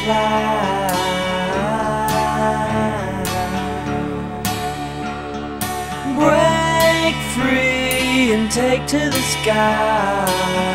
fly. Break free and take to the sky.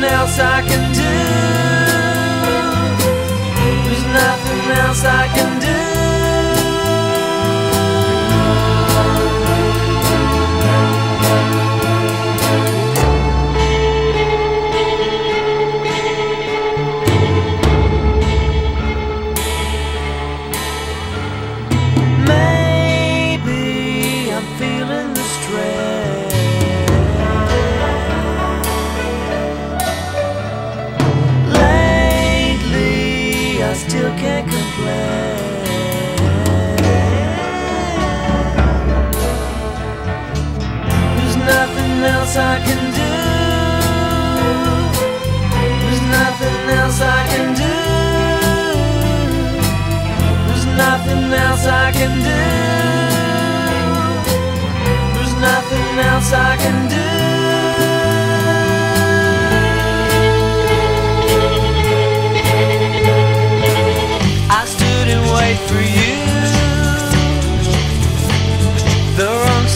Nothing else I can do. There's nothing else I can still can't complain. There's nothing else I can do. There's nothing else I can do. There's nothing else I can do. There's nothing else I can do.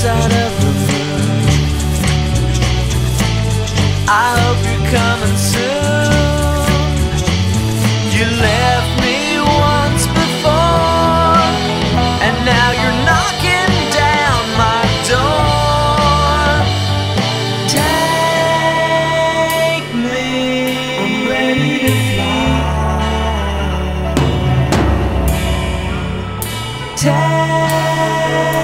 side of the moon. I hope you're coming soon. You left me once before, and now you're knocking down my door. Take me. I'm ready to fly. Take